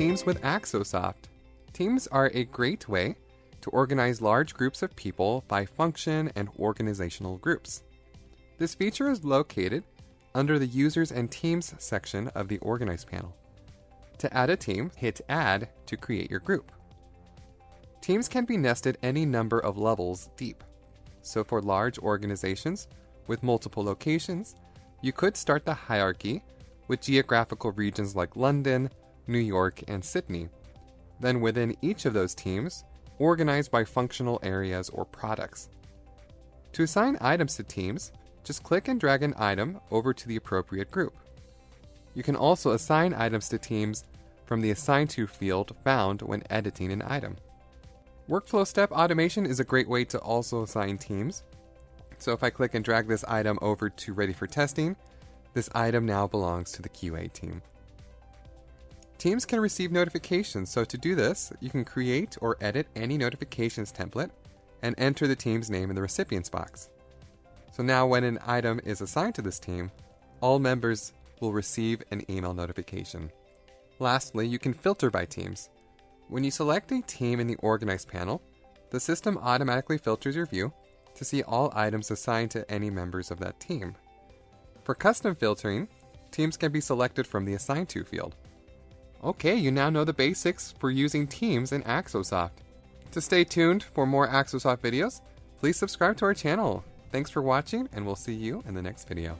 Teams with Axosoft. Teams are a great way to organize large groups of people by function and organizational groups. This feature is located under the Users and Teams section of the Organize panel. To add a team, hit Add to create your group. Teams can be nested any number of levels deep. So, for large organizations with multiple locations, you could start the hierarchy with geographical regions like London, New York, and Sydney. Then, within each of those teams, organize by functional areas or products. To assign items to teams, just click and drag an item over to the appropriate group. You can also assign items to teams from the Assign To field found when editing an item. Workflow step automation is a great way to also assign teams. So if I click and drag this item over to Ready for Testing, this item now belongs to the QA team. Teams can receive notifications, so to do this, you can create or edit any notifications template and enter the team's name in the recipients box. So now, when an item is assigned to this team, all members will receive an email notification. Lastly, you can filter by teams. When you select a team in the Organize panel, the system automatically filters your view to see all items assigned to any members of that team. For custom filtering, teams can be selected from the Assign To field. Okay, you now know the basics for using Teams in Axosoft. To stay tuned for more Axosoft videos, please subscribe to our channel. Thanks for watching, and we'll see you in the next video.